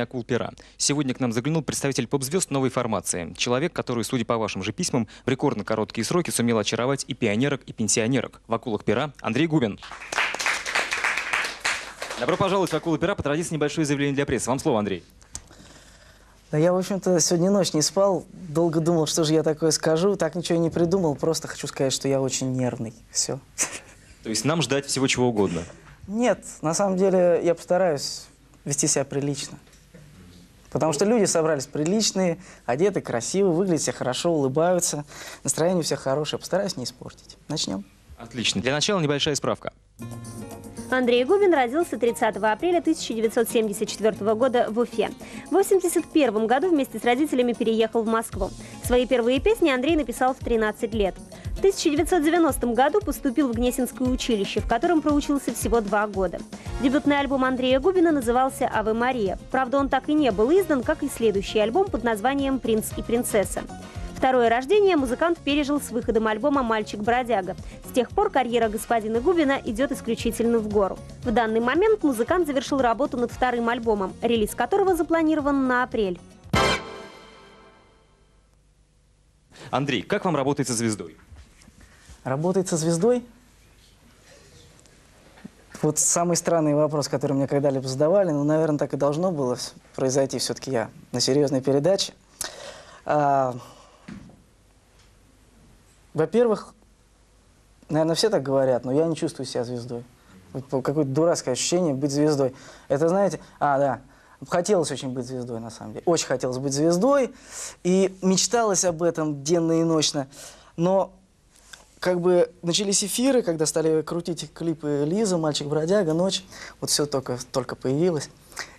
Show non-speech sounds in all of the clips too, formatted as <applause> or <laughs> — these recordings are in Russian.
Акул Пера. Сегодня к нам заглянул представитель поп-звезд новой формации. Человек, который, судя по вашим же письмам, в рекордно короткие сроки сумел очаровать и пионерок, и пенсионерок. В Акулах Пера Андрей Губин. Добро пожаловать в Акулы Пера. По традиции небольшое заявление для прессы. Вам слово, Андрей. Да я, в общем-то, сегодня ночь не спал, долго думал, что же я такое скажу, так ничего и не придумал, просто хочу сказать, что я очень нервный. Все. То есть нам ждать всего чего угодно. Нет, на самом деле я постараюсь вести себя прилично. Потому что люди собрались приличные, одеты красиво, выглядят все хорошо, улыбаются, настроение у всех хорошее. Постараюсь не испортить. Начнем. Отлично. Для начала небольшая справка. Андрей Губин родился 30 апреля 1974 года в Уфе. В 1981 году вместе с родителями переехал в Москву. Свои первые песни Андрей написал в 13 лет. В 1990 году поступил в Гнесинское училище, в котором проучился всего два года. Дебютный альбом Андрея Губина назывался «Аве Мария». Правда, он так и не был издан, как и следующий альбом под названием «Принц и принцесса». Второе рождение музыкант пережил с выходом альбома «Мальчик-бродяга». С тех пор карьера господина Губина идет исключительно в гору. В данный момент музыкант завершил работу над вторым альбомом, релиз которого запланирован на апрель. Андрей, как вам работает со звездой? Работает со звездой? Вот самый странный вопрос, который мне когда-либо задавали, ну, наверное, так и должно было произойти. Все-таки я на серьезной передаче. А, во-первых, наверное, все так говорят, но я не чувствую себя звездой. Какое-то дурацкое ощущение быть звездой. Это, знаете, а, да, хотелось очень быть звездой, на самом деле. Очень хотелось быть звездой, и мечталось об этом денно и ночно. Но как бы начались эфиры, когда стали крутить клипы Лиза, «Мальчик-бродяга», «Ночь», вот все только, только появилось.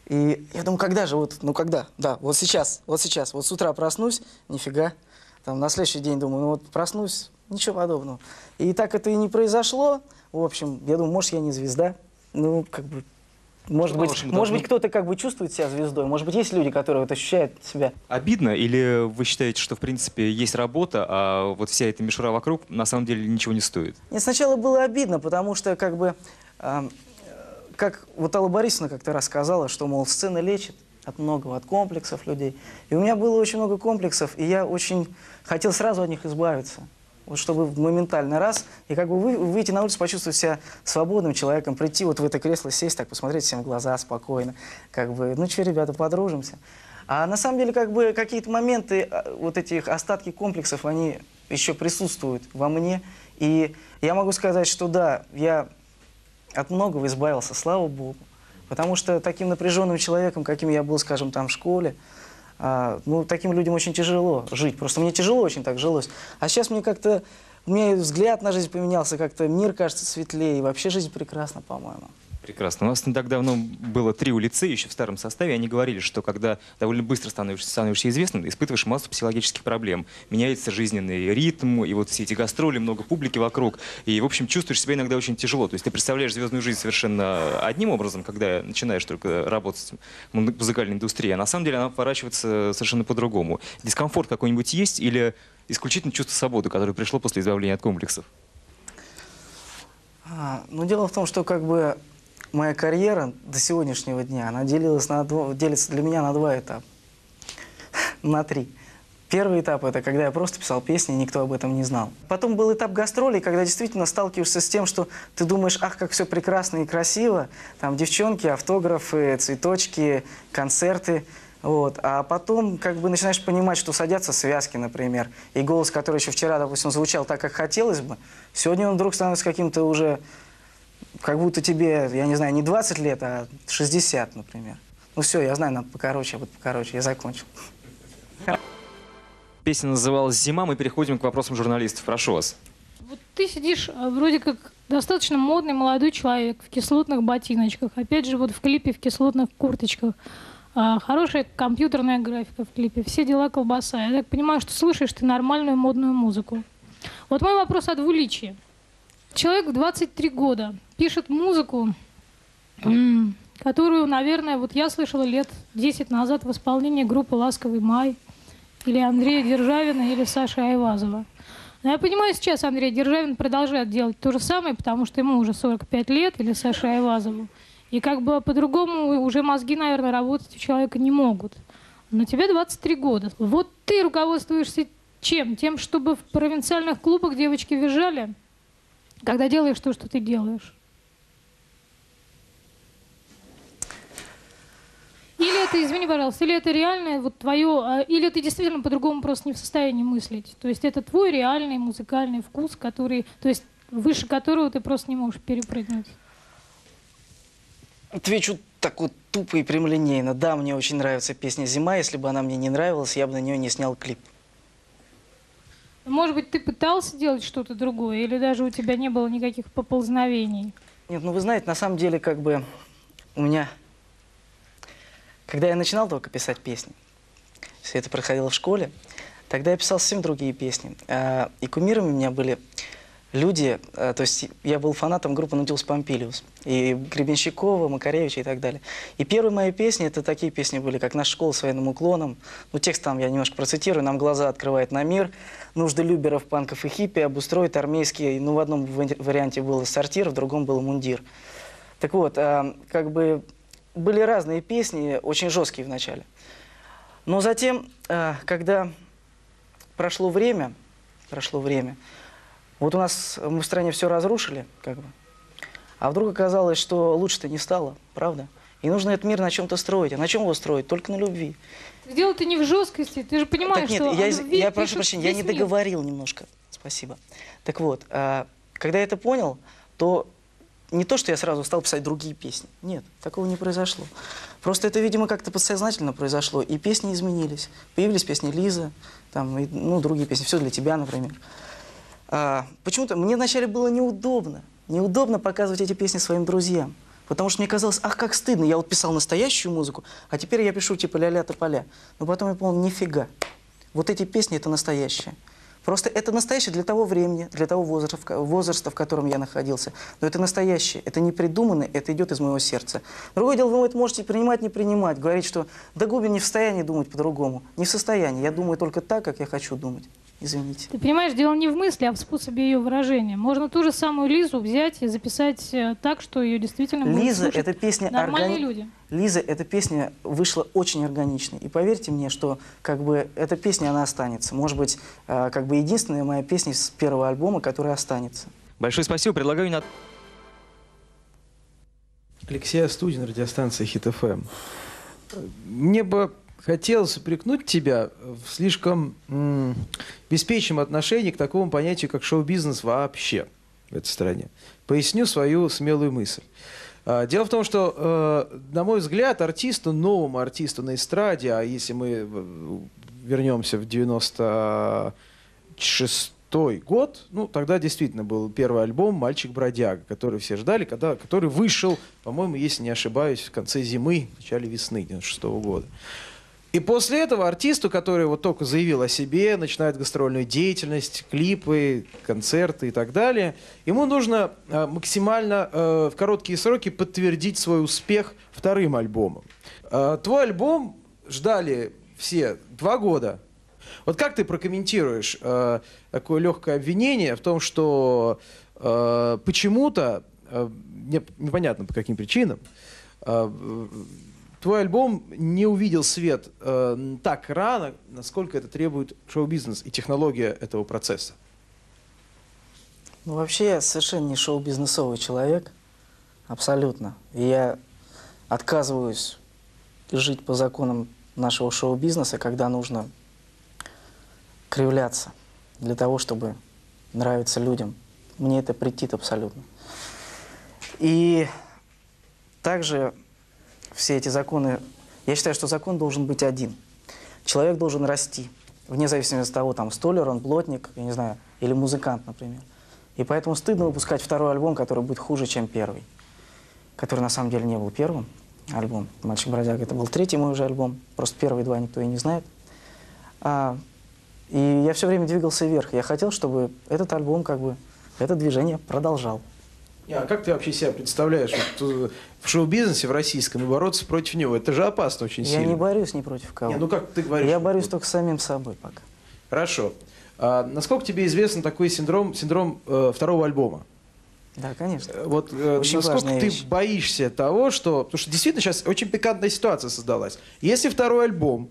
И я думаю, когда же, вот, ну когда, да, вот сейчас, вот сейчас, вот с утра проснусь, нифига, там, на следующий день думаю, ну вот проснусь, ничего подобного. И так это и не произошло. В общем, я думаю, может, я не звезда. Ну, как бы, может Что, быть, может быть, кто-то как бы чувствует себя звездой. Может быть, есть люди, которые вот ощущают себя. Обидно или вы считаете, что в принципе есть работа, а вот вся эта мишура вокруг на самом деле ничего не стоит? Нет, сначала было обидно, потому что как бы, э, как вот Алла Борисовна как-то рассказала, что, мол, сцена лечит от многого, от комплексов людей. И у меня было очень много комплексов, и я очень хотел сразу от них избавиться. Вот чтобы моментально раз, и как бы вы, выйти на улицу, почувствовать себя свободным человеком, прийти вот в это кресло, сесть, так посмотреть всем в глаза спокойно, как бы, ну что, ребята, подружимся. А на самом деле, как бы, какие-то моменты, а, вот этих остатки комплексов, они еще присутствуют во мне. И я могу сказать, что да, я от многого избавился, слава Богу. Потому что таким напряженным человеком, каким я был, скажем, там в школе, а, ну, таким людям очень тяжело жить. Просто мне тяжело очень так жилось. А сейчас мне как-то, у меня взгляд на жизнь поменялся, как-то мир кажется светлее, и вообще жизнь прекрасна, по-моему. Прекрасно. У нас не так давно было три улицы еще в старом составе. Они говорили, что когда довольно быстро становишься, становишься известным, испытываешь массу психологических проблем. Меняется жизненный ритм, и вот все эти гастроли, много публики вокруг. И, в общем, чувствуешь себя иногда очень тяжело. То есть ты представляешь звездную жизнь совершенно одним образом, когда начинаешь только работать в му- музыкальной индустрии, а на самом деле она поворачивается совершенно по-другому. Дискомфорт какой-нибудь есть или исключительно чувство свободы, которое пришло после избавления от комплексов? А, ну, дело в том, что как бы моя карьера до сегодняшнего дня, она делилась на дво- делится для меня на два этапа. <laughs> На три. Первый этап – это когда я просто писал песни, и никто об этом не знал. Потом был этап гастролей, когда действительно сталкиваешься с тем, что ты думаешь, ах, как все прекрасно и красиво. Там девчонки, автографы, цветочки, концерты. Вот. А потом как бы начинаешь понимать, что садятся связки, например, и голос, который еще вчера, допустим, звучал так, как хотелось бы, сегодня он вдруг становится каким-то уже, как будто тебе, я не знаю, не 20 лет, а 60, например. Ну все, я знаю, надо покороче, а вот покороче, я закончил. Песня называлась «Зима». Мы переходим к вопросам журналистов. Прошу вас. Вот ты сидишь а, вроде как достаточно модный молодой человек в кислотных ботиночках. Опять же, вот в клипе в кислотных курточках. А, хорошая компьютерная графика в клипе. Все дела колбаса. Я так понимаю, что слышишь ты нормальную модную музыку. Вот мой вопрос о двуличии. Человек в 23 года пишет музыку, которую, наверное, вот я слышала лет 10 назад в исполнении группы «Ласковый май» или Андрея Державина, или Саши Айвазова. Но я понимаю, сейчас Андрей Державин продолжает делать то же самое, потому что ему уже 45 лет, или Саше Айвазову. И как бы по-другому уже мозги, наверное, работать у человека не могут. Но тебе 23 года. Вот ты руководствуешься чем? Тем, чтобы в провинциальных клубах девочки визжали, когда делаешь то, что ты делаешь. Или это, извини, пожалуйста, или это реальное вот твое, а, или ты действительно по-другому просто не в состоянии мыслить. То есть это твой реальный музыкальный вкус, который, то есть выше которого ты просто не можешь перепрыгнуть. Отвечу так вот тупо и прямолинейно. Да, мне очень нравится песня «Зима». Если бы она мне не нравилась, я бы на нее не снял клип. Может быть, ты пытался делать что-то другое, или даже у тебя не было никаких поползновений? Нет, ну вы знаете, на самом деле, как бы у меня... Когда я начинал только писать песни, все это проходило в школе, тогда я писал совсем другие песни. А, И кумирами у меня были люди, э, то есть я был фанатом группы Наутилус Помпилиус, и Гребенщикова, Макаревича и так далее. И первые мои песни, это такие песни были, как «Наша школа с военным уклоном». Ну, текст там я немножко процитирую. «Нам глаза открывает на мир», «Нужды люберов, панков и хиппи», «Обустроит армейский». Ну, в одном вари- варианте был сортир, в другом был мундир. Так вот, а, как бы были разные песни, очень жесткие вначале. Но затем, а, когда прошло время, прошло время, вот у нас мы в стране все разрушили, как бы. А вдруг оказалось, что лучше-то не стало, правда? И нужно этот мир на чем-то строить. А на чем его строить? Только на любви. Дело-то не в жесткости, ты же понимаешь, так нет, что я, любви я прошу прощения, я не договорил немножко. Спасибо. Так вот, а, когда я это понял, то не то, что я сразу стал писать другие песни. Нет, такого не произошло. Просто это, видимо, как-то подсознательно произошло, и песни изменились. Появились песни Лизы, там, и, ну, другие песни, все для тебя, например. А, почему-то мне вначале было неудобно. Неудобно показывать эти песни своим друзьям. Потому что мне казалось, ах, как стыдно, я вот писал настоящую музыку, а теперь я пишу типа ля-ля тополя. Но потом я понял, нифига. Вот эти песни это настоящее. Просто это настоящее для того времени, для того возраста, возраста, в котором я находился. Но это настоящее, это не придуманное, это идет из моего сердца. Другое дело, вы это можете принимать, не принимать, говорить, что да Губин не в состоянии думать по-другому. Не в состоянии, я думаю только так, как я хочу думать. Извините. Ты понимаешь, дело не в мысли, а в способе ее выражения. Можно ту же самую Лизу взять и записать э, так, что ее действительно будут Лиза, эта песня нормальные органи- люди. Лиза, эта песня вышла очень органичной. И поверьте мне, что как бы эта песня, она останется. Может быть, э, как бы единственная моя песня с первого альбома, которая останется. Большое спасибо. Предлагаю на Алексей Астудин, радиостанция Хит ФМ. Мне бы хотелось упрекнуть тебя в слишком беспечном отношении к такому понятию, как шоу-бизнес вообще в этой стране. Поясню свою смелую мысль. А, Дело в том, что, э, на мой взгляд, артисту, новому артисту на эстраде, а если мы э, вернемся в 96 год, ну, тогда действительно был первый альбом «Мальчик-бродяга», который все ждали, когда, который вышел, по-моему, если не ошибаюсь, в конце зимы, в начале весны 96 года. И после этого артисту, который вот только заявил о себе, начинает гастрольную деятельность, клипы, концерты и так далее, ему нужно э, максимально э, в короткие сроки подтвердить свой успех вторым альбомом. Э, твой альбом ждали все два года. Вот как ты прокомментируешь такое легкое обвинение в том, что почему-то, не- непонятно по каким причинам, твой альбом не увидел свет э, так рано, насколько это требует шоу-бизнес и технология этого процесса? Ну, вообще, я совершенно не шоу-бизнесовый человек. Абсолютно. И я отказываюсь жить по законам нашего шоу-бизнеса, когда нужно кривляться для того, чтобы нравиться людям. Мне это претит абсолютно. И также все эти законы... Я считаю, что закон должен быть один. Человек должен расти, вне зависимости от того, там, столер он, плотник, я не знаю, или музыкант, например. И поэтому стыдно выпускать второй альбом, который будет хуже, чем первый. Который на самом деле не был первым альбом. «Мальчик бродяга» это был третий мой уже альбом. Просто первые два никто и не знает. А, и я все время двигался вверх. Я хотел, чтобы этот альбом, как бы, это движение продолжал. А как ты вообще себя представляешь вот, э, в шоу-бизнесе в российском и бороться против него? Это же опасно очень Я сильно. не борюсь ни против кого. Не, ну как ты говоришь? я борюсь вот- только с самим собой пока. Хорошо. А насколько тебе известен такой синдром, синдром э, второго альбома? Да, конечно. Э, Вот э, Очень насколько ты вещь. боишься того, что... Потому что действительно сейчас очень пикантная ситуация создалась. Если второй альбом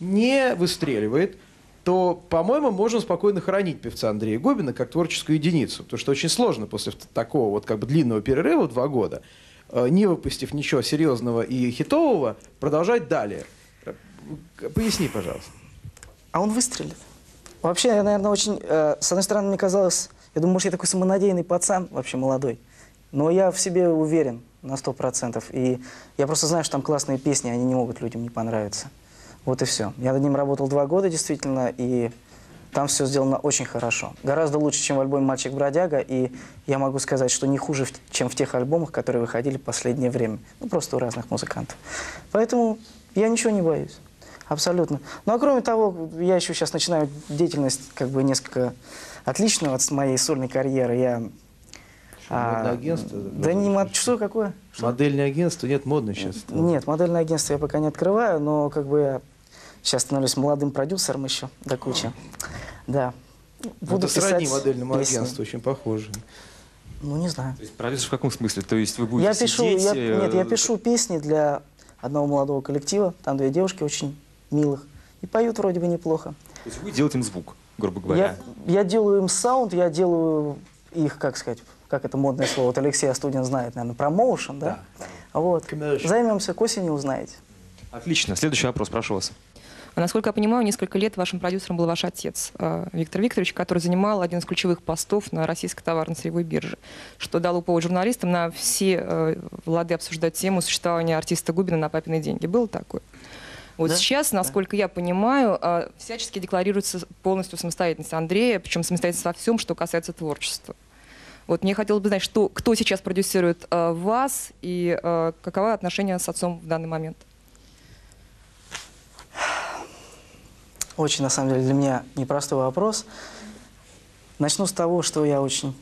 не выстреливает, то, по-моему, можно спокойно хранить певца Андрея Губина как творческую единицу. Потому что очень сложно после такого вот как бы длинного перерыва, два года, э, не выпустив ничего серьезного и хитового, продолжать далее. Э, Поясни, пожалуйста. А он выстрелит. Вообще, я, наверное, очень... э, с одной стороны, мне казалось... Я думаю, может, я такой самонадеянный пацан, вообще молодой. Но я в себе уверен на сто процентов. И я просто знаю, что там классные песни, они не могут людям не понравиться. Вот и все. Я над ним работал два года, действительно, и там все сделано очень хорошо. Гораздо лучше, чем в альбоме «Мальчик-бродяга», и я могу сказать, что не хуже, чем в тех альбомах, которые выходили в последнее время. Ну, просто у разных музыкантов. Поэтому я ничего не боюсь. Абсолютно. Ну, а кроме того, я еще сейчас начинаю деятельность как бы несколько отличную от моей сольной карьеры. Я... модное агентство? Да не мод- Что какое? Что? Модельное агентство? Нет, модно сейчас. Нет, модельное агентство я пока не открываю, но как бы я сейчас становлюсь молодым продюсером еще до кучи. Да. Ну, Буду это сродни писать модельному песни. агентству, очень похоже. Ну, не знаю. То есть продюсер в каком смысле? То есть вы будете Я пишу, сидеть... я- э, нет, я пишу песни для одного молодого коллектива. Там две девушки очень милых. И поют вроде бы неплохо. То есть вы делаете им звук, грубо говоря. Я, я делаю им саунд, я делаю их, как сказать, как это модное слово, вот Алексей Астудин знает, наверное, промоушен, да? Вот. Commercial. Займемся к осени, узнаете. Отлично. Следующий вопрос, прошу вас. А Насколько я понимаю, несколько лет вашим продюсером был ваш отец, э, Виктор Викторович, который занимал один из ключевых постов на российской товарно-сырьевой бирже, что дало повод журналистам на все э, лады обсуждать тему существования артиста Губина на папины деньги. Было такое? Вот Да, сейчас, насколько я понимаю, э, всячески декларируется полностью самостоятельность Андрея, причем самостоятельность во всем, что касается творчества. Вот мне хотелось бы знать, что, кто сейчас продюсирует э, вас и э, каково отношение с отцом в данный момент? Очень, на самом деле, для меня непростой вопрос. Начну с того, что я очень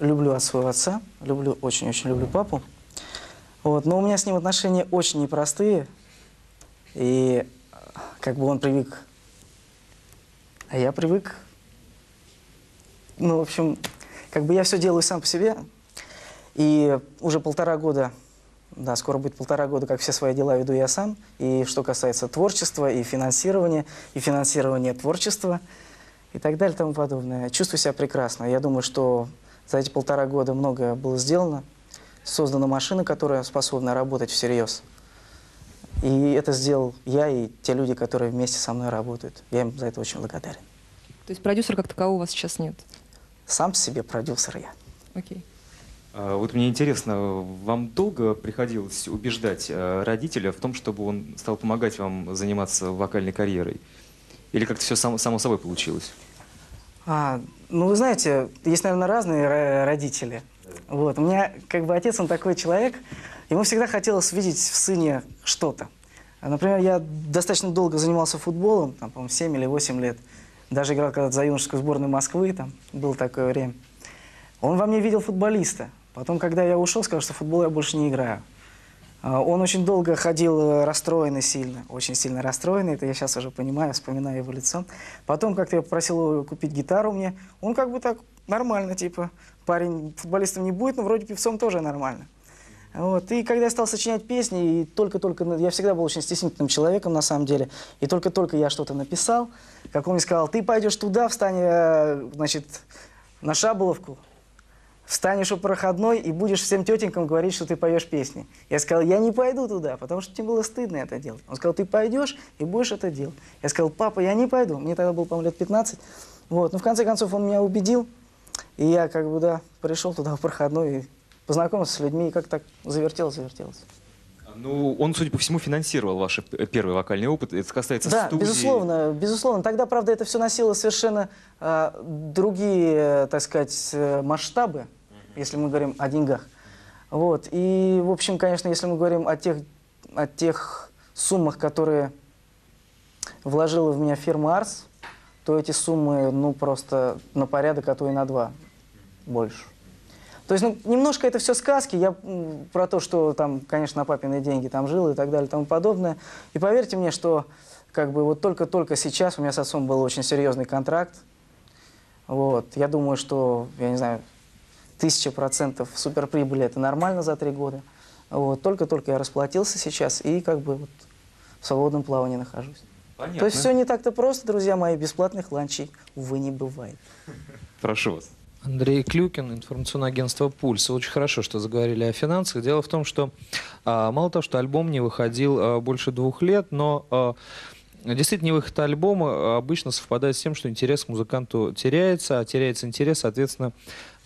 люблю от своего отца, люблю, очень-очень люблю папу. Вот, но у меня с ним отношения очень непростые, и как бы он привык, а я привык. Ну, в общем, как бы я все делаю сам по себе, и уже полтора года, да, скоро будет полтора года, как все свои дела веду я сам. И что касается творчества, и финансирования, и финансирования творчества, и так далее, и тому подобное. Чувствую себя прекрасно. Я думаю, что за эти полтора года многое было сделано. Создана машина, которая способна работать всерьез. И это сделал я и те люди, которые вместе со мной работают. Я им за это очень благодарен. То есть продюсера как такового у вас сейчас нет? Сам себе продюсер я. Окей. А, Вот мне интересно, вам долго приходилось убеждать э, родителя в том, чтобы он стал помогать вам заниматься вокальной карьерой? Или как-то все само, само собой получилось? А, ну, вы знаете, есть, наверное, разные ро- родители. Вот. У меня, как бы, отец, он такой человек, ему всегда хотелось видеть в сыне что-то. Например, я достаточно долго занимался футболом, там, по-моему, 7 или 8 лет. Даже играл когда-то за юношескую сборную Москвы, там, было такое время. Он во мне видел футболиста. Потом, когда я ушел, сказал, что в футбол я больше не играю. А, Он очень долго ходил э, расстроенный сильно, очень сильно расстроенный, это я сейчас уже понимаю, вспоминаю его лицо. Потом как-то я попросил его купить гитару мне, он как бы так нормально, типа, парень футболистом не будет, но вроде певцом тоже нормально. Вот. И когда я стал сочинять песни, и только-только, ну, я всегда был очень стеснительным человеком на самом деле, и только-только я что-то написал, как он мне сказал, ты пойдешь туда, встань, э, значит, на Шаболовку, встанешь у проходной и будешь всем тетенькам говорить, что ты поешь песни. Я сказал, я не пойду туда, потому что мне было стыдно это делать. Он сказал, ты пойдешь и будешь это делать. Я сказал, папа, я не пойду. Мне тогда было, по-моему, лет 15. Вот. Но в конце концов он меня убедил. И я как бы, да, пришел туда в проходной и познакомился с людьми, и как так завертелось, завертелось. Ну, он, судя по всему, финансировал ваш э, первый вокальный опыт. Это касается Да, студии. безусловно, безусловно. Тогда, правда, это все носило совершенно э, другие, так сказать, э, масштабы, если мы говорим о деньгах. Вот. И, в общем, конечно, если мы говорим о тех, о тех суммах, которые вложила в меня фирма Арс, то эти суммы, ну, просто на порядок, а то и на два больше. То есть, ну, немножко это все сказки. Я про то, что там, конечно, на папины деньги там жил и так далее и тому подобное. И поверьте мне, что как бы вот только-только сейчас у меня с отцом был очень серьезный контракт. Вот. Я думаю, что, я не знаю, тысяча процентов суперприбыли – это нормально за три года. Вот. Только-только я расплатился сейчас и как бы вот в свободном плавании нахожусь. Понятно. То есть все не так-то просто, друзья мои. Бесплатных ланчей, увы, не бывает. Прошу вас. Андрей Клюкин, информационное агентство «Пульс». Очень хорошо, что заговорили о финансах. Дело в том, что а, мало того, что альбом не выходил а, больше двух лет, но а, действительно невыход альбома обычно совпадает с тем, что интерес к музыканту теряется, а теряется интерес, соответственно,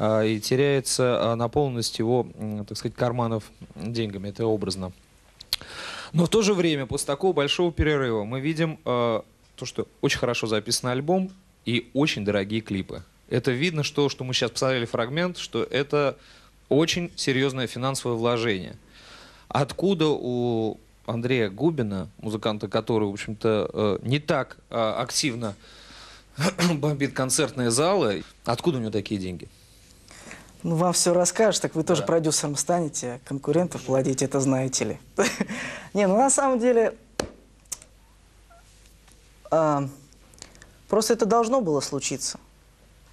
и теряется а, наполненность его, так сказать, карманов деньгами. Это образно. Но в то же время, после такого большого перерыва, мы видим э, то, что очень хорошо записан альбом и очень дорогие клипы. Это видно, что, что мы сейчас посмотрели фрагмент, что это очень серьезное финансовое вложение. Откуда у Андрея Губина, музыканта, который, в общем-то, э, не так активно <coughs> бомбит концертные залы, откуда у него такие деньги? Ну, вам все расскажешь, так вы тоже Да. продюсером станете, конкурентов плодить, это знаете ли. <laughs> Не, ну на самом деле, а, просто это должно было случиться.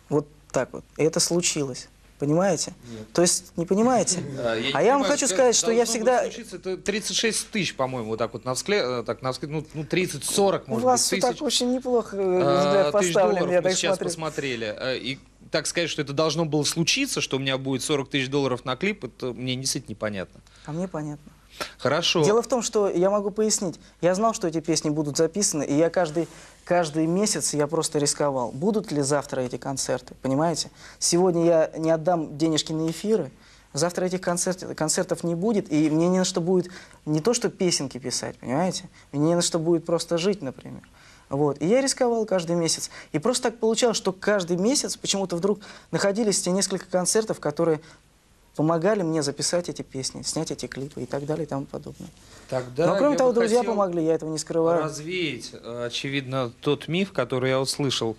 Вот так вот. И это случилось. Понимаете? То есть, не понимаете? <laughs> А я вам хочу сказать, что я всегда... Это 36 тысяч, по-моему, вот так вот на взгляд, э, так на взгляд, ну, ну 30-40, У может вас быть, все тысяч. так очень неплохо э, А, поставлен, долларов я мы так сейчас смотрю. посмотрели. Э, И так сказать, что это должно было случиться, что у меня будет 40 тысяч долларов на клип, это мне действительно непонятно. А мне понятно. Хорошо. Дело в том, что я могу пояснить. Я знал, что эти песни будут записаны, и я каждый, каждый месяц я просто рисковал. Будут ли завтра эти концерты, понимаете? Сегодня я не отдам денежки на эфиры, завтра этих концерт, концертов не будет, и мне не на что будет не то, что песенки писать, понимаете? Мне не на что будет просто жить, например. Вот. И я рисковал каждый месяц. И просто так получалось, что каждый месяц почему-то вдруг находились те несколько концертов, которые помогали мне записать эти песни, снять эти клипы и так далее и тому подобное. Тогда Но кроме того, друзья помогли, я этого не скрываю. развеять, э, очевидно, тот миф, который я услышал.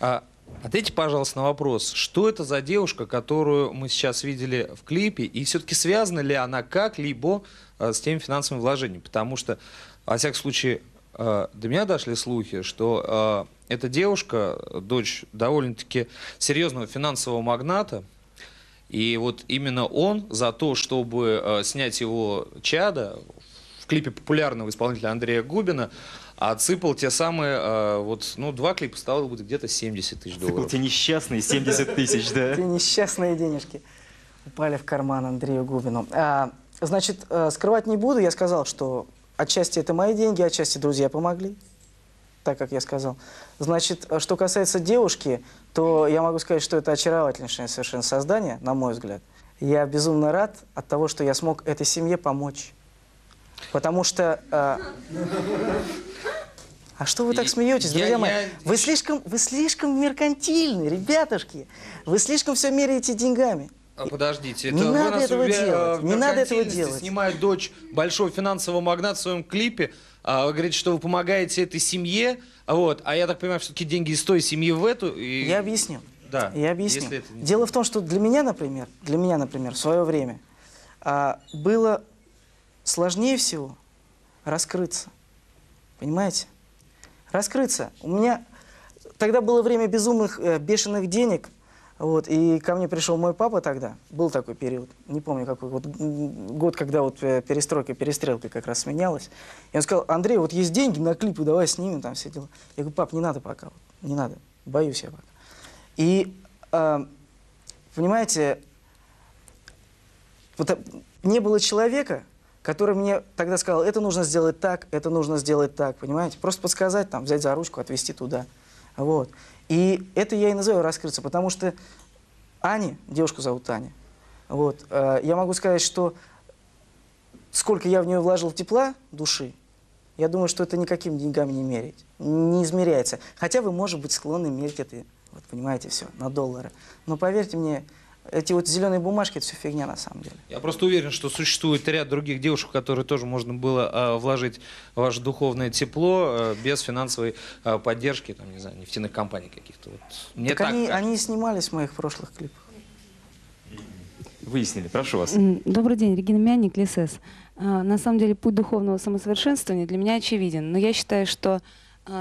А, Ответьте, пожалуйста, на вопрос, что это за девушка, которую мы сейчас видели в клипе, и все-таки связана ли она как-либо э, с теми финансовыми вложениями? Потому что, во всяком случае, до меня дошли слухи, что э, эта девушка, дочь довольно-таки серьезного финансового магната, и вот именно он за то, чтобы э, снять его чада в клипе популярного исполнителя Андрея Губина, отсыпал те самые, э, вот, ну, два клипа стало быть где-то 70 тысяч долларов. Эти несчастные 70 тысяч, да? Те несчастные денежки упали в карман Андрею Губину. А, значит, э, скрывать не буду. Я сказал, что отчасти это мои деньги, отчасти друзья помогли. Так, как я сказал. Значит, э, что касается девушки, то я могу сказать, что это очаровательнейшее совершенно создание, на мой взгляд. Я безумно рад от того, что я смог этой семье помочь. Потому что... э, А что вы так смеетесь, я- друзья мои? я- Вы слишком, вы слишком меркантильны, ребятушки. Вы слишком все меряете деньгами. А, Подождите, Не это вы надо нас этого увя- делать, в не надо этого делать. Снимает дочь большого финансового магната в своем клипе, а, вы говорите, что вы помогаете этой семье, а вот, а я так понимаю, все-таки деньги из той семьи в эту. И... Я объясню. Да, Я объясню. не- Дело в том, что для меня, например, для меня, например, в свое время а, было сложнее всего раскрыться. Понимаете? Раскрыться. У меня тогда было время безумных, э, бешеных денег. Вот, и ко мне пришел мой папа тогда, был такой период, не помню какой, вот год, когда вот э, перестройка, перестрелка как раз сменялась. И он сказал, Андрей, вот есть деньги на клипы, давай снимем там все дела. Я говорю, пап, не надо пока, не надо, боюсь я пока. И, э, понимаете, вот, э, не было человека, который мне тогда сказал, это нужно сделать так, это нужно сделать так, понимаете? Просто подсказать, там, взять за ручку, отвезти туда. Вот. И это я и называю раскрыться, потому что Аня, девушку зовут Аня, вот, э, я могу сказать, что сколько я в нее вложил тепла, души, я думаю, что это никакими деньгами не мерить, не измеряется. Хотя вы, может быть, склонны мерить это, вот, понимаете, все, на доллары. Но поверьте мне, эти вот зеленые бумажки, это все фигня на самом деле. Я просто уверен, что существует ряд других девушек, в которые тоже можно было э, вложить ваше духовное тепло э, без финансовой э, поддержки, там, не знаю, нефтяных компаний каких-то. Вот. Мне так так они, кажется. они снимались в моих прошлых клипах. Выяснили, прошу вас. Добрый день, Регина Мяник, Лисес. А, На самом деле путь духовного самосовершенствования для меня очевиден, но я считаю, что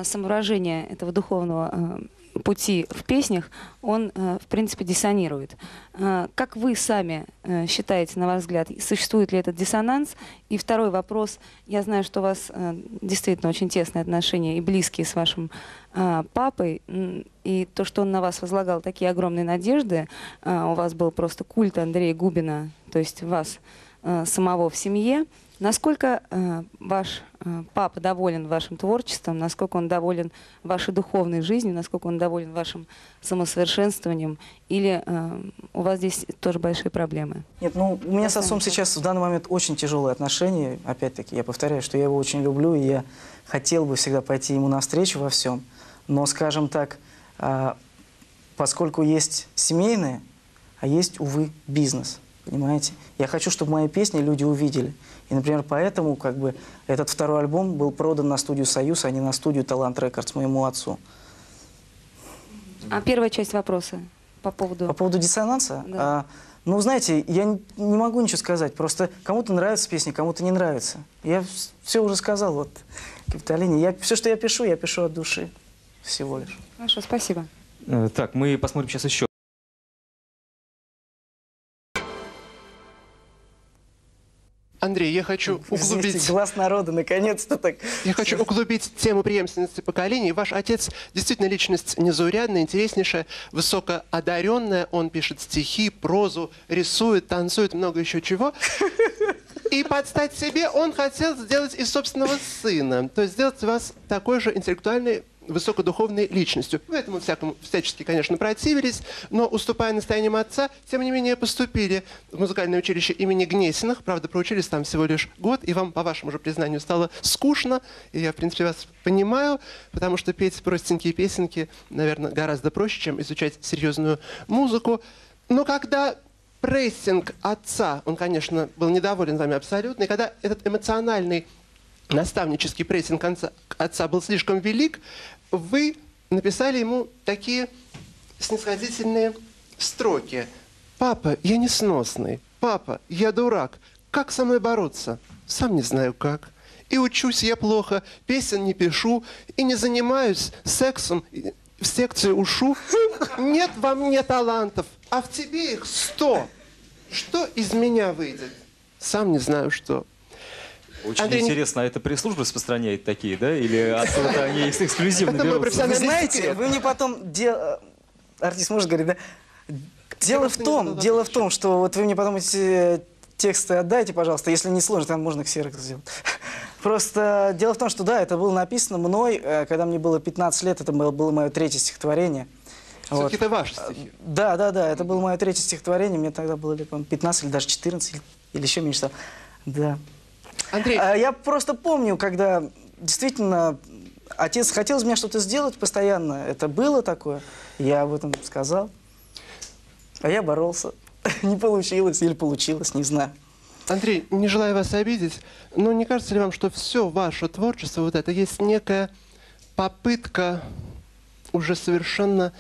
самовыражение этого духовного пути в песнях, он, э, в принципе, диссонирует. Э, Как вы сами э, считаете, на ваш взгляд, существует ли этот диссонанс? И второй вопрос. Я знаю, что у вас действительно очень тесные отношения и близкие с вашим папой. И то, что он на вас возлагал такие огромные надежды, у вас был просто культ Андрея Губина, то есть вас самого в семье. Насколько э, ваш э, папа доволен вашим творчеством, насколько он доволен вашей духовной жизнью, насколько он доволен вашим самосовершенствованием, или э, у вас здесь тоже большие проблемы? Нет, ну, у меня с отцом сейчас в данный момент очень тяжелые отношения. Опять-таки, я повторяю, что я его очень люблю, и я хотел бы всегда пойти ему навстречу во всем. Но, скажем так, а, поскольку есть семейное, а есть, увы, бизнес, понимаете? Я хочу, чтобы мои песни люди увидели. И, например, поэтому как бы этот второй альбом был продан на студию «Союз», а не на студию «Талант Рекордс» моему отцу. А первая часть вопроса по поводу... По поводу диссонанса? Да. а, ну, знаете, я не, не могу ничего сказать. Просто кому-то нравится песня, кому-то не нравится. Я все уже сказал, вот, Капитолине. Я, все, что я пишу, я пишу от души. Всего лишь. Хорошо, спасибо. Э, Так, мы посмотрим сейчас еще Андрей, я хочу углубить... Известий, глаз народа, наконец-то так. Я хочу углубить тему преемственности поколений. Ваш отец действительно личность незаурядная, интереснейшая, высокоодаренная. Он пишет стихи, прозу, рисует, танцует, много еще чего. И под стать себе он хотел сделать из собственного сына. То есть сделать вас такой же интеллектуальной высокодуховной личностью. Вы этому всякому, всячески, конечно, противились, но, уступая настояниям отца, тем не менее поступили в музыкальное училище имени Гнесиных. Правда, проучились там всего лишь год, и вам, по вашему же признанию, стало скучно. И я, в принципе, вас понимаю, потому что петь простенькие песенки, наверное, гораздо проще, чем изучать серьезную музыку. Но когда прессинг отца, он, конечно, был недоволен вами абсолютно, и когда этот эмоциональный наставнический прессинг отца был слишком велик, вы написали ему такие снисходительные строки. «Папа, я несносный. Папа, я дурак. Как со мной бороться? Сам не знаю как. И учусь я плохо, песен не пишу, и не занимаюсь сексом, в секцию ушу. Нет во мне талантов, а в тебе их сто. Что из меня выйдет? Сам не знаю, что. Очень Андрей, интересно, а это пресс-служба распространяет такие, да? Или откуда они их эксклюзивно Это берутся? Вы знаете, вы мне потом... де- э, Артист может говорить, да? Дело в том, дело в том, что вот вы мне потом эти тексты отдайте, пожалуйста. Если не сложно, там можно ксерокс сделать. <laughs> Просто дело в том, что да, это было написано мной, э, когда мне было 15 лет, это было, было мое третье стихотворение. Вот. Это ваши стихи. Да, да, да, это было мое третье стихотворение, мне тогда было лет, по-моему, 15 или даже 14, или, или еще меньше. Да. Андрей, А Я просто помню, когда действительно отец хотел из меня что-то сделать постоянно. Это было такое. Я об этом сказал. А я боролся. <laughs> Не получилось или получилось, не знаю. Андрей, не желаю вас обидеть, но не кажется ли вам, что все ваше творчество, вот это, есть некая попытка, уже совершенно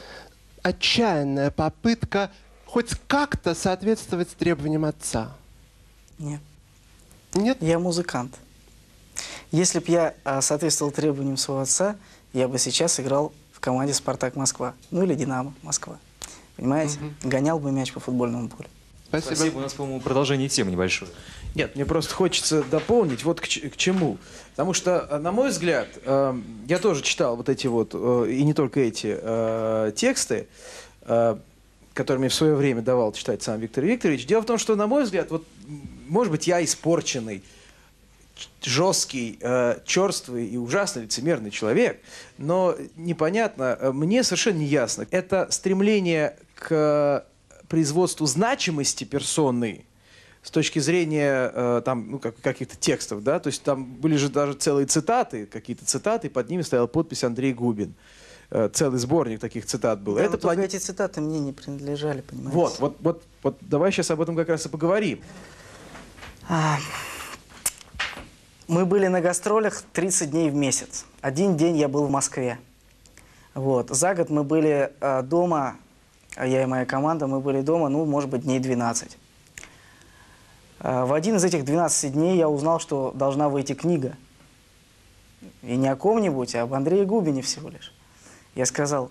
отчаянная попытка хоть как-то соответствовать требованиям отца? Нет. Нет? Я музыкант. Если бы я а, соответствовал требованиям своего отца, я бы сейчас играл в команде «Спартак Москва». Ну или «Динамо Москва». Понимаете? Гонял бы мяч по футбольному полю. Спасибо. Спасибо. У нас, по-моему, продолжение темы небольшое. Нет, мне просто хочется дополнить вот к, к чему. Потому что, э, на мой взгляд, э, я тоже читал вот эти вот, э, и не только эти э, тексты, э, которые мне в свое время давал читать сам Виктор Викторович. Дело в том, что, на мой взгляд, вот, может быть, я испорченный, жесткий, э, черствый и ужасно лицемерный человек, но непонятно, э, мне совершенно не ясно. Это стремление к производству значимости персоны, с точки зрения э, там, ну, как- каких-то текстов, да, то есть там были же даже целые цитаты, какие-то цитаты, и под ними стояла подпись Андрей Губин. Э, целый сборник таких цитат был. Да, Это плани- эти цитаты мне не принадлежали, понимаете? Вот, вот, вот, вот, давай сейчас об этом как раз и поговорим. А, Мы были на гастролях 30 дней в месяц. Один день я был в Москве. Вот. За год мы были а, дома, а я и моя команда, мы были дома, ну, может быть, дней 12. А, в один из этих 12 дней я узнал, что должна выйти книга. И не о ком-нибудь, а об Андрее Губине всего лишь. Я сказал,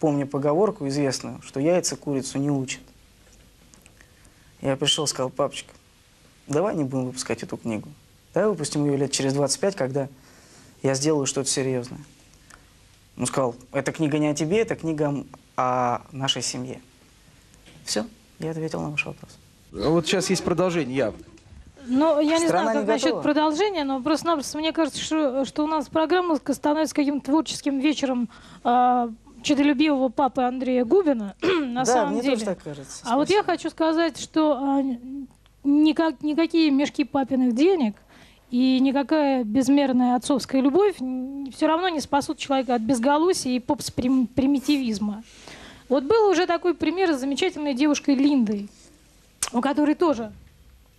помню поговорку известную, что яйца курицу не учат. Я пришел, сказал, папочка, давай не будем выпускать эту книгу. Давай выпустим ее лет через 25, когда я сделаю что-то серьезное. Он сказал, эта книга не о тебе, это книга о нашей семье. Все, я ответил на ваш вопрос. А Вот сейчас есть продолжение явно. Ну, я не Страна знаю, как не насчет готова. продолжения, но просто-напросто мне кажется, что, что у нас программа становится каким-то творческим вечером э, чудолюбивого папы Андрея Губина, <clears throat> на да, самом мне деле. тоже так кажется. А вот я хочу сказать, что а, никак, никакие мешки папиных денег и никакая безмерная отцовская любовь все равно не спасут человека от безголосия и попс-примитивизма. Вот был уже такой пример с замечательной девушкой Линдой, у которой тоже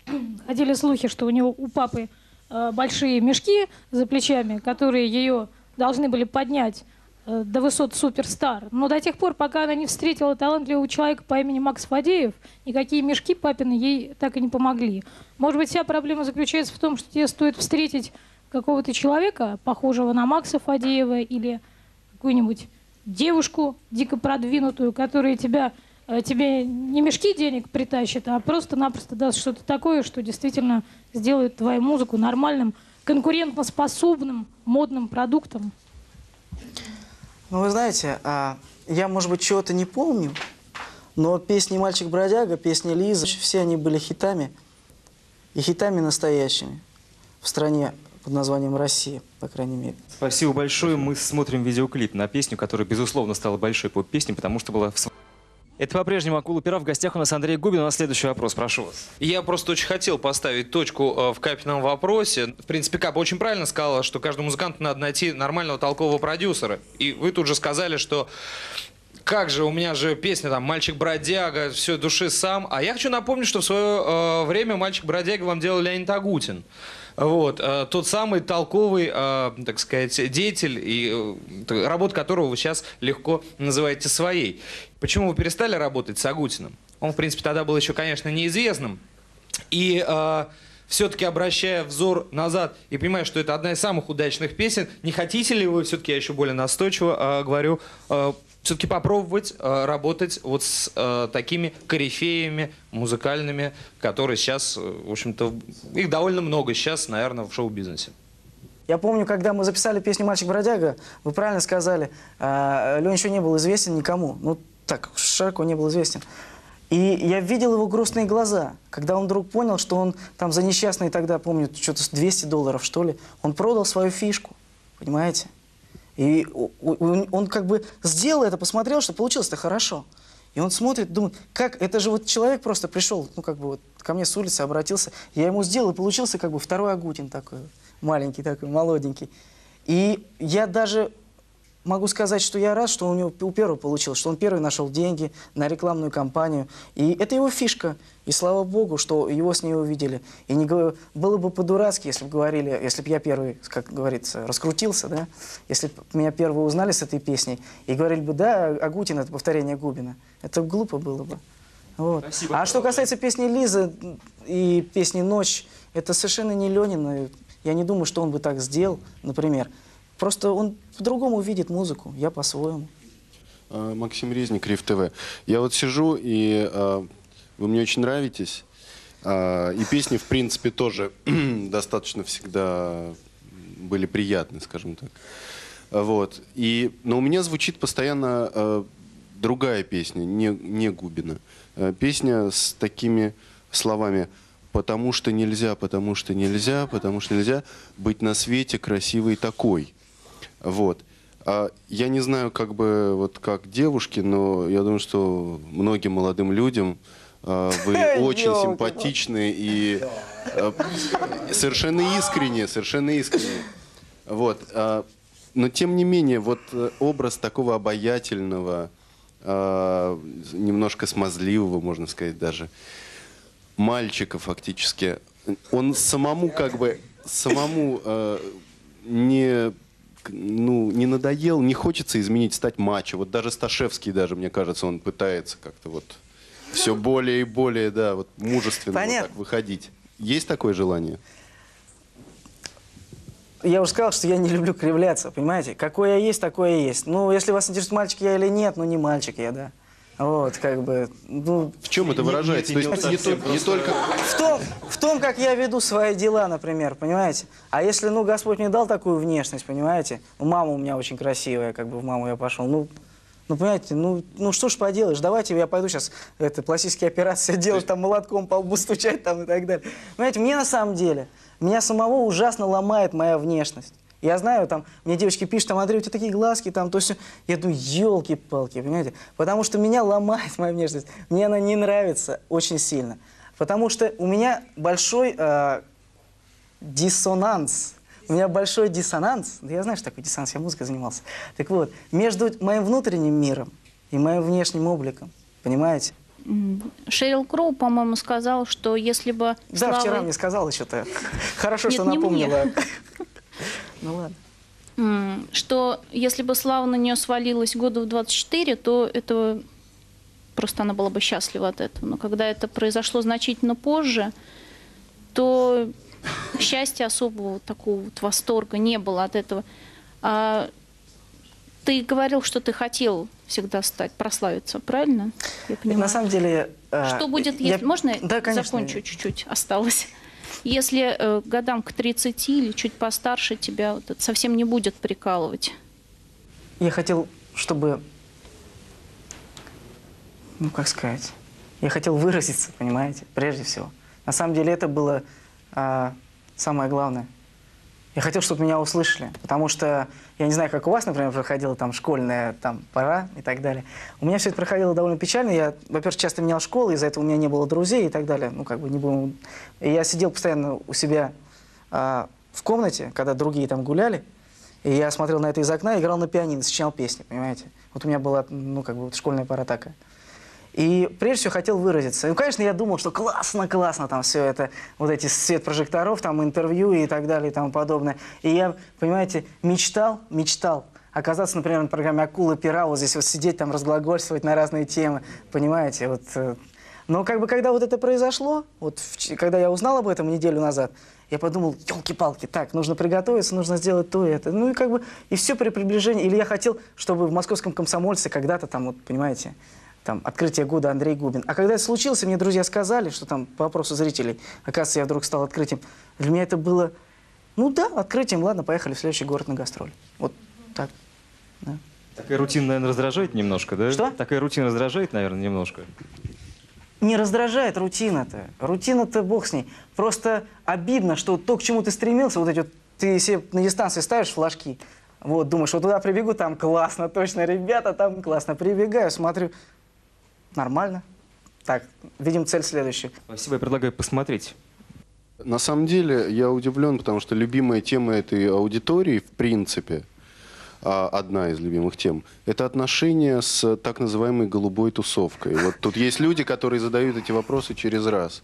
<clears throat> ходили слухи, что у него у папы э, большие мешки за плечами, которые ее должны были поднять до высот суперстар. Но до тех пор, пока она не встретила талантливого человека по имени Макс Фадеев, никакие мешки папины ей так и не помогли. Может быть, вся проблема заключается в том, что тебе стоит встретить какого-то человека, похожего на Макса Фадеева или какую-нибудь девушку дико продвинутую, которая тебя, э, тебе не мешки денег притащит, а просто-напросто даст что-то такое, что действительно сделает твою музыку нормальным, конкурентоспособным, модным продуктом. Ну, вы знаете, а, я, может быть, чего-то не помню, но песни «Мальчик-бродяга», песни Лизы, все они были хитами, и хитами настоящими в стране под названием Россия, по крайней мере. Спасибо большое. Мы смотрим видеоклип на песню, которая, безусловно, стала большой поп-песней, потому что была в Это по-прежнему «Акула пера». В гостях у нас Андрей Губин. У нас следующий вопрос. Прошу вас. Я просто очень хотел поставить точку э, в Капином вопросе. В принципе, Капа очень правильно сказала, что каждому музыканту надо найти нормального толкового продюсера. И вы тут же сказали, что как же, у меня же песня там «Мальчик-бродяга», все души сам. А я хочу напомнить, что в свое э, время «Мальчик-бродяга» вам делал Леонид Агутин. Вот, э, тот самый толковый, э, так сказать, деятель, и э, работу которого вы сейчас легко называете своей. Почему вы перестали работать с Агутиным? Он, в принципе, тогда был еще, конечно, неизвестным. И все-таки обращая взор назад и понимая, что это одна из самых удачных песен, не хотите ли вы, все-таки я еще более настойчиво э, говорю, все-таки попробовать э, работать вот с э, такими корифеями музыкальными, которые сейчас, э, в общем-то, их довольно много сейчас, наверное, в шоу-бизнесе. Я помню, когда мы записали песню «Мальчик-бродяга», вы правильно сказали, Леня еще не был известен никому. Ну, так, широко не был известен. И я видел его грустные глаза, когда он вдруг понял, что он там за несчастные тогда, помню, что-то с 200 долларов, что ли, он продал свою фишку, понимаете? И он как бы сделал это, посмотрел, что получилось-то хорошо. И он смотрит, думает, как, это же вот человек просто пришел, ну как бы вот ко мне с улицы обратился, я ему сделал, и получился как бы второй Агутин такой, маленький такой, молоденький. И я даже могу сказать, что я рад, что у него у первого получилось, что он первый нашел деньги на рекламную кампанию. И это его фишка. И слава богу, что его с ней увидели. И не говорю, было бы по-дурацки, если бы говорили, если бы я первый, как говорится, раскрутился, да, если бы меня первые узнали с этой песней и говорили бы, да, Агутин это повторение Губина. Это глупо было бы. Вот. Спасибо. А что касается песни Лизы и песни «Ночь», это совершенно не Ленина. Я не думаю, что он бы так сделал, например. Просто он по-другому видит музыку, я по-своему. А, Максим Резник, Риф ТВ. Я вот сижу, и а, вы мне очень нравитесь. А, и песни, в принципе, тоже <clears throat> достаточно всегда были приятны, скажем так. Вот. И, но у меня звучит постоянно а, другая песня, не, не Губина. А, Песня с такими словами «потому что нельзя, потому что нельзя, потому что нельзя быть на свете красивой такой». Вот. А я не знаю, как бы вот как девушки, но я думаю, что многим молодым людям а, вы <laughs> очень симпатичны и а, совершенно искренне, совершенно искренне. Вот. а, Но тем не менее, вот э, образ такого обаятельного, немножко смазливого, можно сказать даже, мальчика фактически, он самому как бы, самому э, не, ну, не надоел, не хочется изменить, стать мачо. Вот даже Сташевский даже, мне кажется, он пытается как-то вот все более и более, да, вот мужественно вот так выходить. Есть такое желание? я уже сказал, что я не люблю кривляться, понимаете? Какой я есть, такой я есть. Ну, если вас интересует, мальчик я или нет, ну, не мальчик я, да. Вот, как бы, ну, В чем это выражается? То есть не, то- не только... в том, в том, как я веду свои дела, например, понимаете? А если, ну, Господь мне дал такую внешность, понимаете? Ну, мама у меня очень красивая, как бы в маму я пошел. Ну, ну понимаете, ну, ну что ж поделаешь, давайте я пойду сейчас это, пластические операции делать, там молотком по лбу стучать там и так далее. Понимаете, мне на самом деле, меня самого ужасно ломает моя внешность. Я знаю, там, мне девочки пишут, там, Андрей, у тебя такие глазки, там, то все. Я думаю, елки-палки, понимаете? Потому что меня ломает <laughs> моя внешность. Мне она не нравится очень сильно. Потому что у меня большой э, диссонанс. У меня большой диссонанс. Да я знаю, что такое диссонанс, я музыкой занимался. Так вот, между моим внутренним миром и моим внешним обликом. Понимаете? Шерил Кроу, по-моему, сказал, что если бы Да, Слава- вчера мне сказала что-то. <laughs> Хорошо, Нет, что не мне. <laughs> Ну ладно. Что если бы Слава на нее свалилась года в 24, то это просто она была бы счастлива от этого. Но когда это произошло значительно позже, то счастья особого такого вот восторга не было от этого. А ты говорил, что ты хотел всегда стать, прославиться, правильно? Я понимаю. На самом деле... э, Что будет, я- если... Можно я Да, конечно. закончу чуть-чуть? Осталось. Если э, годам к 30 или чуть постарше тебя вот это совсем не будет прикалывать. Я хотел, чтобы... Ну, как сказать? Я хотел выразиться, понимаете, прежде всего. На самом деле это было а, самое главное. Я хотел, чтобы меня услышали, потому что я не знаю, как у вас, например, проходила там школьная там пора и так далее. У меня все это проходило довольно печально. Я, во-первых, часто менял школу, из-за этого у меня не было друзей и так далее. Ну, как бы не будем... И я сидел постоянно у себя а, в комнате, когда другие там гуляли, и я смотрел на это из окна, играл на пианино, сочинял песни, понимаете? Вот у меня была, ну, как бы, вот школьная пора такая. И прежде всего хотел выразиться. Ну, конечно, я думал, что классно, классно там все это, вот эти свет прожекторов, там интервью и так далее и тому подобное. И я, понимаете, мечтал, мечтал оказаться, например, на программе «Акула пера», вот здесь вот сидеть там, разглагольствовать на разные темы, понимаете, вот. э. Но как бы когда вот это произошло, вот когда я узнал об этом неделю назад, я подумал, елки-палки, так, нужно приготовиться, нужно сделать то и это. Ну и как бы, и все при приближении. Или я хотел, чтобы в московском комсомольце когда-то там, вот, понимаете, там, открытие года Андрей Губин. А когда это случилось, мне друзья сказали, что там по вопросу зрителей, оказывается, я вдруг стал открытием. Для меня это было, ну да, открытием, ладно, поехали в следующий город на гастроль. Вот так. да. Такая рутина, наверное, раздражает немножко, да? Что? Такая рутина раздражает, наверное, немножко. Не раздражает рутина-то. Рутина-то бог с ней. Просто обидно, что то, к чему ты стремился, вот эти вот, ты себе на дистанции ставишь флажки, вот, думаешь, вот туда прибегу, там классно, точно, ребята, там классно. Прибегаю, смотрю, нормально. Так, видим цель следующую. Спасибо, я предлагаю посмотреть. На самом деле я удивлен, потому что любимая тема этой аудитории, в принципе, а, одна из любимых тем, это отношения с так называемой голубой тусовкой. Вот тут есть люди, которые задают эти вопросы через раз.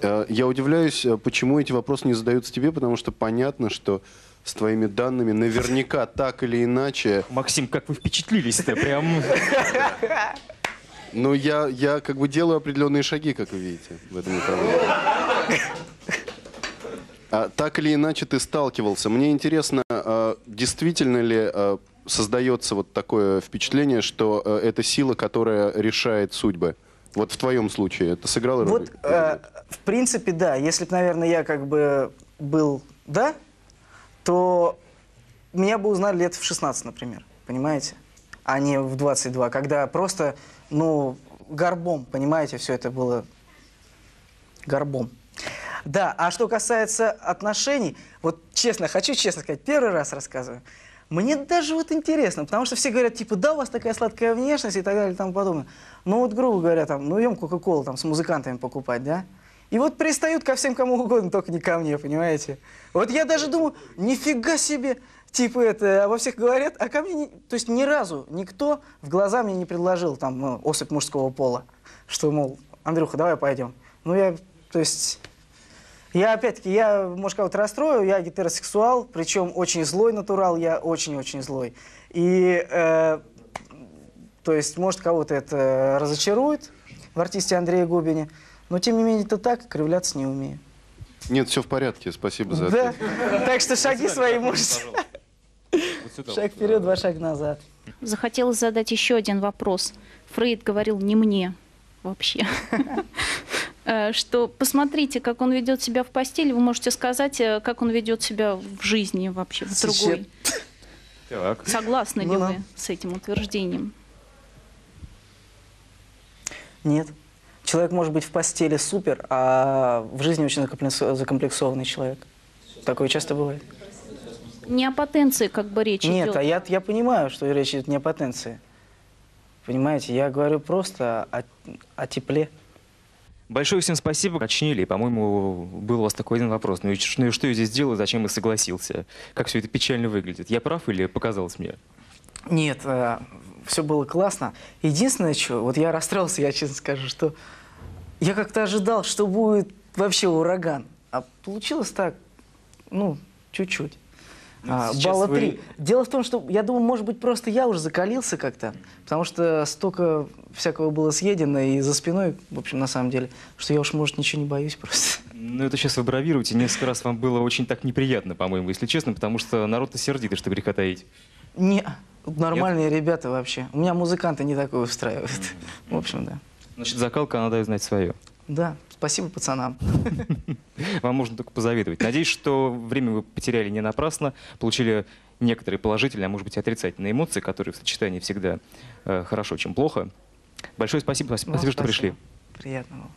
Э, Я удивляюсь, э, почему эти вопросы не задаются тебе, потому что понятно, что с твоими данными наверняка так или иначе Максим, как вы впечатлились-то, прям... <laughs> Ну, я, я как бы делаю определенные шаги, как вы видите, в этом направлении. А, так или иначе ты сталкивался. Мне интересно, а, действительно ли а, создается вот такое впечатление, что а, это сила, которая решает судьбы? Вот в твоем случае это сыграло роль? Вот, э, в принципе, да. Если бы, наверное, я как бы был «да», то меня бы узнали лет в 16, например, понимаете? А не в 22, когда просто, ну, горбом, понимаете, все это было горбом. Да, а что касается отношений, вот честно, хочу честно сказать, первый раз рассказываю. Мне даже вот интересно, потому что все говорят, типа, да, у вас такая сладкая внешность и так далее и тому подобное. Ну вот, грубо говоря, там, ну идем Кока-Колу там с музыкантами покупать, да? И вот пристают ко всем кому угодно, только не ко мне, понимаете? Вот я даже думаю, нифига себе, типа это, а во всех говорят, а ко мне, не- то есть ни разу никто в глаза мне не предложил там ну, особь мужского пола, что, мол, Андрюха, давай пойдем. Ну я, то есть, я опять-таки, я, может, кого-то расстрою, я гетеросексуал, причем очень злой натурал, я очень-очень злой. И, э, то есть, может, кого-то это разочарует в артисте Андрея Губине, но, тем не менее, это так, кривляться не умею. Нет, все в порядке, спасибо за Да? ответ. Так что шаги свои можете. Шаг вперед, два шага назад. Захотелось задать еще один вопрос. Фрейд говорил не мне вообще. <laughs> Э, Что посмотрите, как он ведет себя в постели, вы можете сказать, э, как он ведет себя в жизни вообще, в другой. Так. Согласны ли Ну-ну. вы с этим утверждением? Нет. Человек может быть в постели супер, а в жизни очень закомплексо- закомплексованный человек. Такое часто бывает. Не о потенции как бы речь Нет, идет. а я, я понимаю, что речь идет не о потенции. Понимаете, я говорю просто о, о тепле. Большое всем спасибо, очнили. По-моему, был у вас такой один вопрос. Ну и, ну и что я здесь делаю, зачем я согласился? Как все это печально выглядит? Я прав или показалось мне? Нет, все было классно. Единственное, что, вот я расстроился, я честно скажу, что я как-то ожидал, что будет вообще ураган. А получилось так, ну, чуть-чуть. Ну, А, балла вы- три. Дело в том, что я думаю, может быть, просто я уже закалился как-то, потому что столько всякого было съедено и за спиной, в общем, на самом деле, что я уж, может, ничего не боюсь просто. Ну это сейчас вы бравируете. Несколько раз вам было очень так неприятно, по-моему, если честно, потому что народ-то сердитый, что греха таить. Не, нормальные ребята вообще. У меня музыканты не такое устраивают. <laughs> В общем, да. Значит, закалка, она дает знать свое. Да, спасибо пацанам. <laughs> Вам можно только позавидовать. Надеюсь, что время вы потеряли не напрасно, получили некоторые положительные, а может быть отрицательные эмоции, которые в сочетании всегда э, хорошо, чем плохо. Большое спасибо, спасибо, Ну, спасибо, что пришли. Приятного.